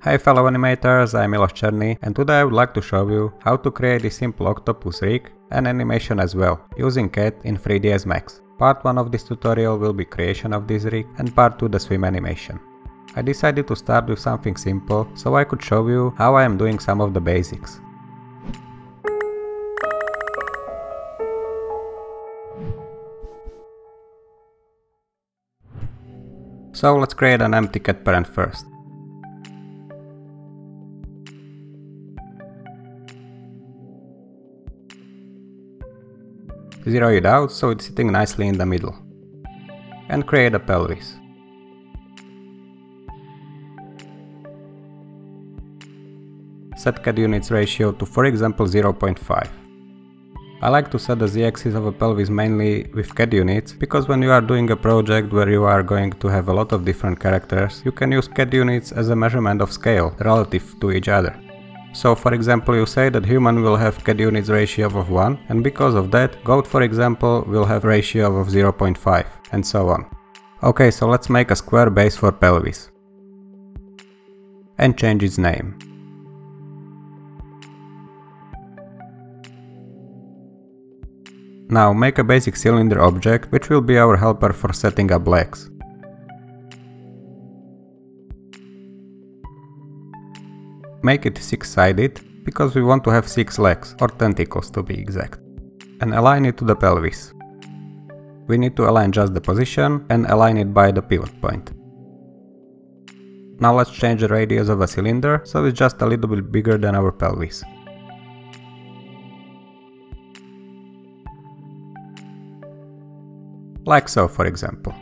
Hi fellow animators, I'm Miloš Černý and today I would like to show you how to create a simple octopus rig and animation as well, using CAT in 3ds Max. Part 1 of this tutorial will be creation of this rig and part 2 the swim animation. I decided to start with something simple so I could show you how I am doing some of the basics. So let's create an empty cat parent first. Zero it out so it's sitting nicely in the middle. And create a pelvis. Set CAT units ratio to for example 0.5. I like to set the z-axis of a pelvis mainly with CAT units, because when you are doing a project where you are going to have a lot of different characters, you can use CAT units as a measurement of scale relative to each other. So for example you say that human will have CAT units ratio of 1 and because of that goat for example will have ratio of 0.5 and so on. Okay so let's make a square base for pelvis. And change its name. Now make a basic cylinder object which will be our helper for setting up legs. Make it 6-sided, because we want to have 6 legs, or tentacles to be exact. And align it to the pelvis. We need to align just the position and align it by the pivot point. Now let's change the radius of a cylinder, so it's just a little bit bigger than our pelvis. Like so for example.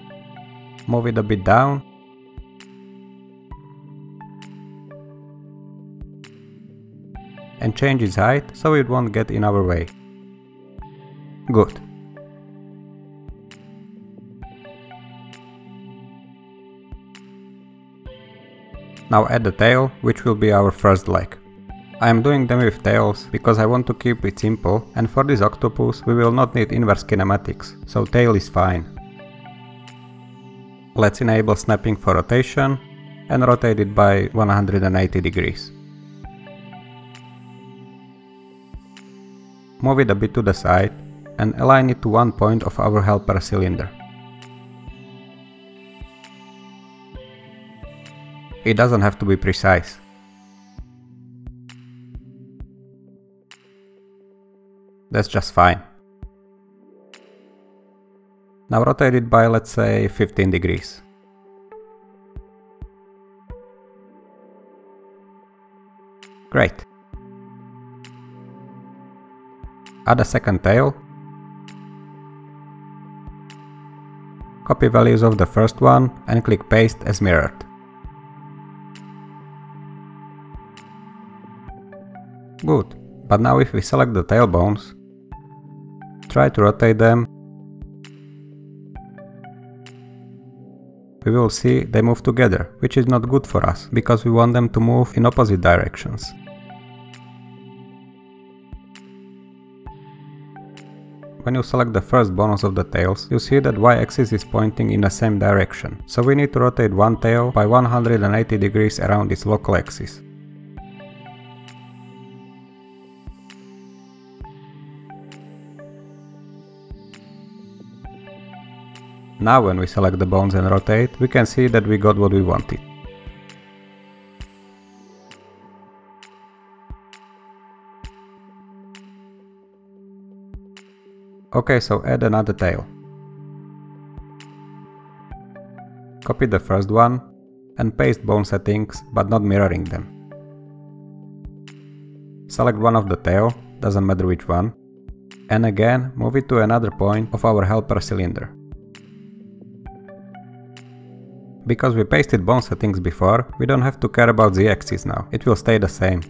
Move it a bit down and change its height so it won't get in our way. Good. Now add the tail, which will be our first leg. I am doing them with tails because I want to keep it simple and for this octopus we will not need inverse kinematics, so tail is fine. Let's enable snapping for rotation and rotate it by 180 degrees. Move it a bit to the side and align it to one point of our helper cylinder. It doesn't have to be precise. That's just fine. Now rotate it by let's say 15 degrees. Great. Add a second tail, copy values of the first one and click paste as mirrored. Good, but now if we select the tail bones, try to rotate them, we will see they move together, which is not good for us, because we want them to move in opposite directions. When you select the first bonus of the tails, you see that y-axis is pointing in the same direction, so we need to rotate one tail by 180 degrees around its local axis. Now when we select the bones and rotate, we can see that we got what we wanted. Okay, so add another tail. Copy the first one and paste bone settings, but not mirroring them. Select one of the tail, doesn't matter which one, and again move it to another point of our helper cylinder. Because we pasted bone settings before, we don't have to care about the axis now, it will stay the same.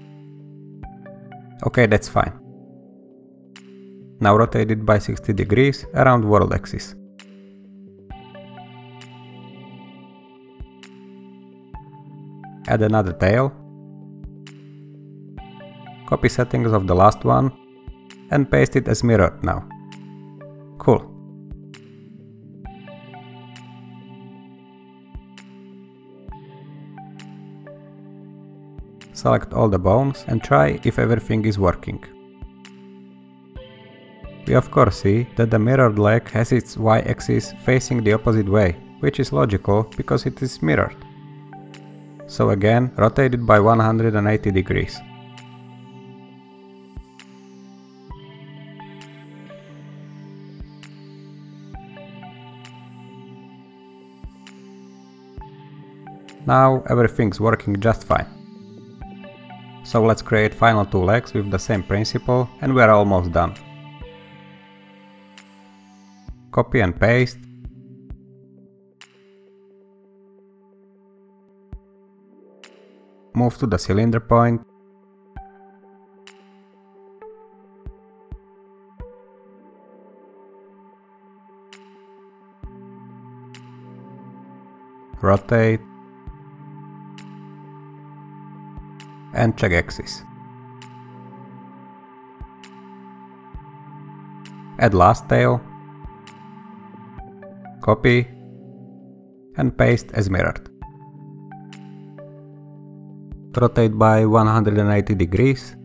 Okay, that's fine. Now rotate it by 60 degrees around world axis. Add another tail. Copy settings of the last one and paste it as mirrored now. Cool. select all the bones and try if everything is working. We of course see that the mirrored leg has its y-axis facing the opposite way, which is logical because it is mirrored. So again, rotate it by 180 degrees. Now everything's working just fine. So let's create final two legs with the same principle and we're almost done. Copy and paste. Move to the cylinder point. Rotate. and check axis. Add last tail, copy and paste as mirrored. Rotate by 180 degrees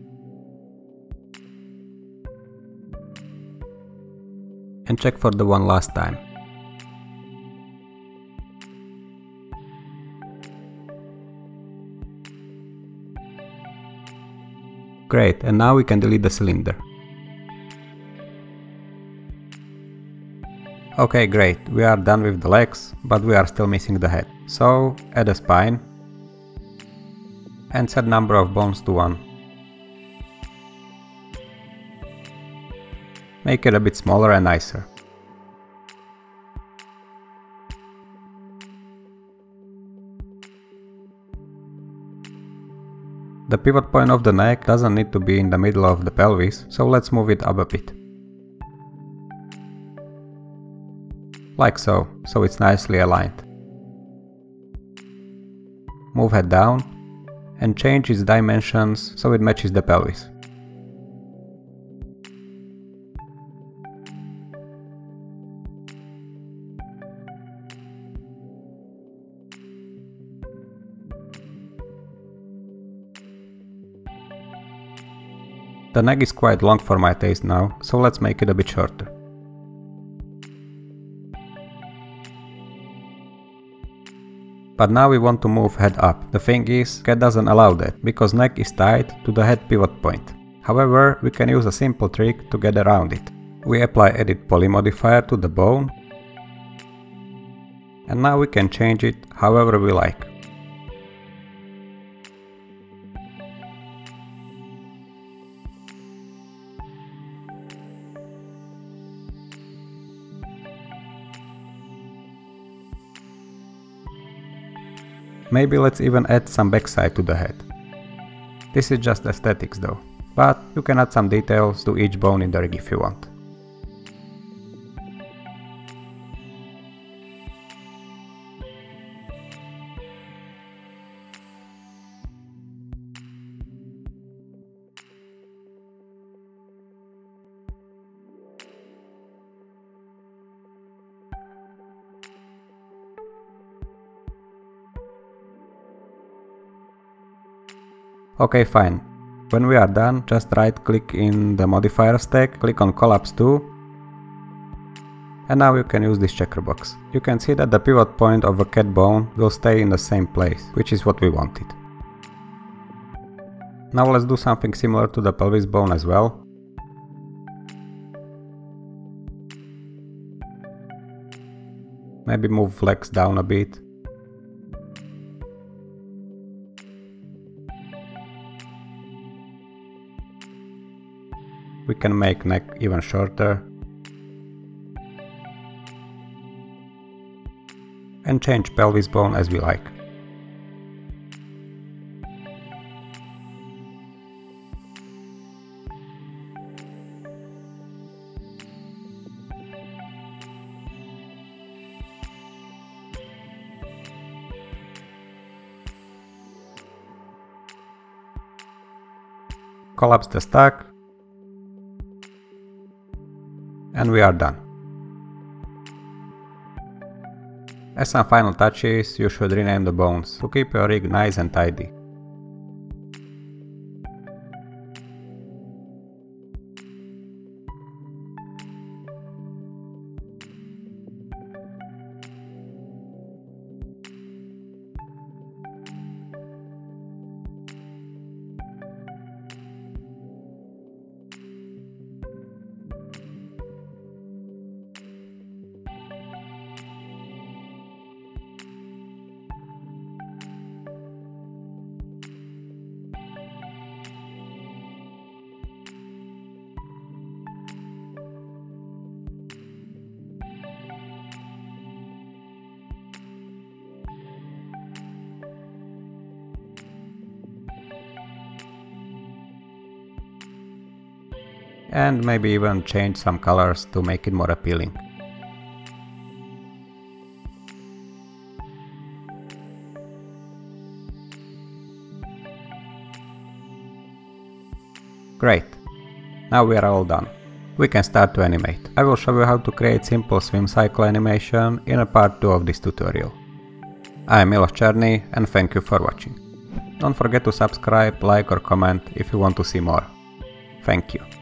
and check for the one last time. Great, and now we can delete the cylinder. Okay, great, we are done with the legs, but we are still missing the head. So, add a spine and set number of bones to 1. Make it a bit smaller and nicer. The pivot point of the neck doesn't need to be in the middle of the pelvis, so let's move it up a bit. Like so, so it's nicely aligned. Move head down and change its dimensions so it matches the pelvis. The neck is quite long for my taste now, so let's make it a bit shorter. But now we want to move head up. The thing is, CAT doesn't allow that, because neck is tied to the head pivot point. However, we can use a simple trick to get around it. We apply edit poly modifier to the bone, and now we can change it however we like. Maybe let's even add some backside to the head. This is just aesthetics though, but you can add some details to each bone in the rig if you want. Okay, fine. When we are done, just right click in the modifier stack, click on Collapse To, and now you can use this checker box. You can see that the pivot point of a cat bone will stay in the same place, which is what we wanted. Now let's do something similar to the pelvis bone as well. Maybe move legs down a bit. We can make neck even shorter. And change pelvis bone as we like. collapse the stack and we are done. As some final touches, you should rename the bones to keep your rig nice and tidy. And maybe even change some colors to make it more appealing. Great. Now we are all done. We can start to animate. I will show you how to create simple swim cycle animation in a part 2 of this tutorial. I am Miloš Černý and thank you for watching. Don't forget to subscribe, like or comment if you want to see more. Thank you.